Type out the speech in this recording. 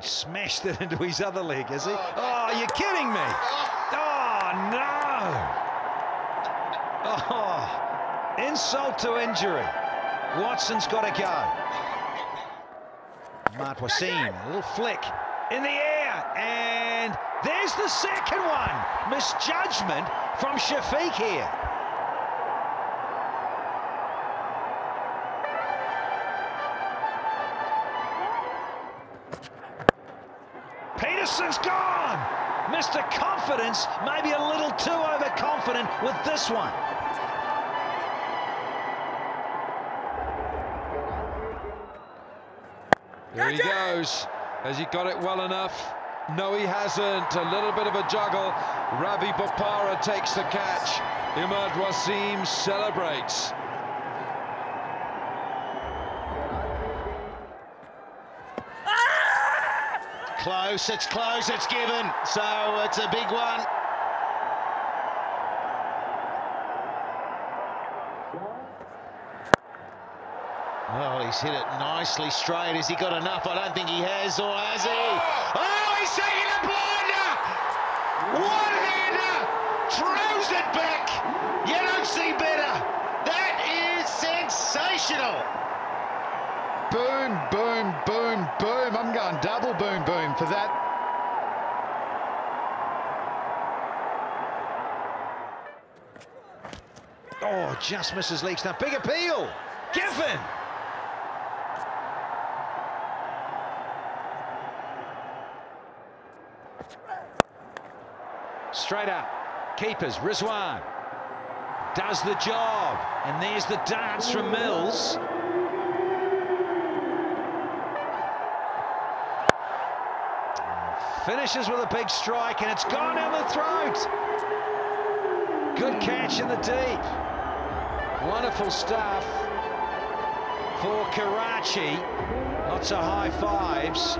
Smashed it into his other leg, is he? Oh, you're kidding me. Oh, no. Oh, insult to injury. Watson's got to go. Imad Wasim, a little flick in the air, and there's the second one. Misjudgment from Shafiq here. Pietersen's gone. Mr. Confidence, maybe a little too overconfident with this one. There he goes. Has he got it well enough? No, he hasn't. A little bit of a juggle. Ravi Bopara takes the catch. Imad Wasim celebrates. Close, it's close, it's given. So it's a big one. Oh, he's hit it nicely straight. Has he got enough? I don't think he has, or has he? Oh, he's taking a blinder! One-hander! Throws it back! You don't see better! That is sensational! Boom, boom, boom, boom. I'm going double boom, boom for that. Oh, just misses leg stump. Big appeal. Giffen. Straight up. Keepers, Rizwan. Does the job. And there's the dance from Mills. Finishes with a big strike, and it's gone down the throat. Good catch in the deep. Wonderful stuff for Karachi. Lots of high fives.